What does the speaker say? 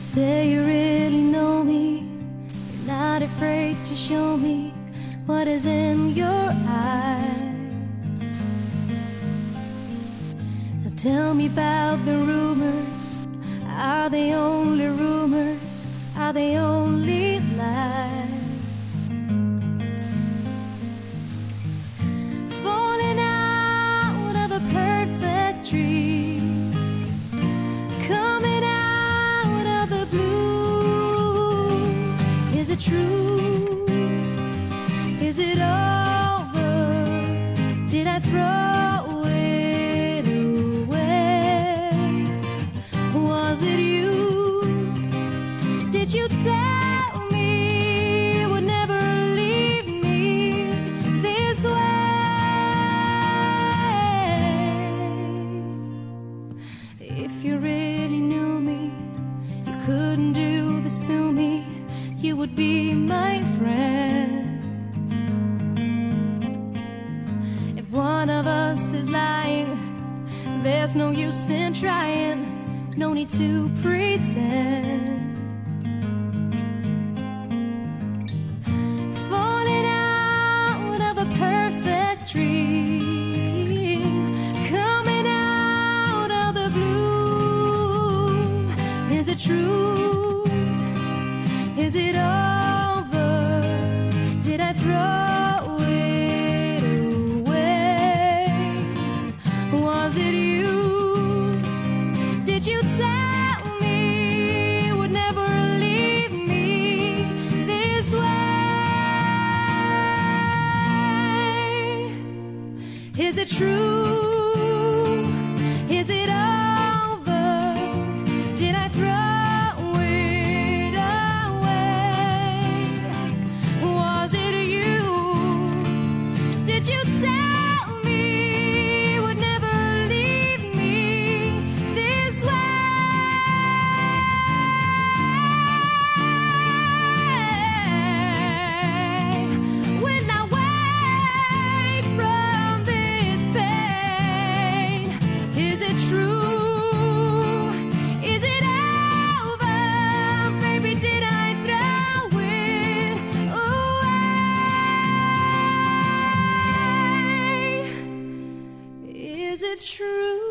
say you really know me. You're not afraid to show me what is in your eyes. So tell me about the rumors. Are they only rumors? Are they true? Is it over? Did I throw it away? Was it you? Did you tell me would never leave me this way? If you really knew me, you couldn't do this to me. Would be my friend. If one of us is lying, there's no use in trying. No need to pretend. Falling out of a perfect dream, coming out of the blue. Is it true? Was it you? Did you tell me you would never leave me this way? Is it true? it true?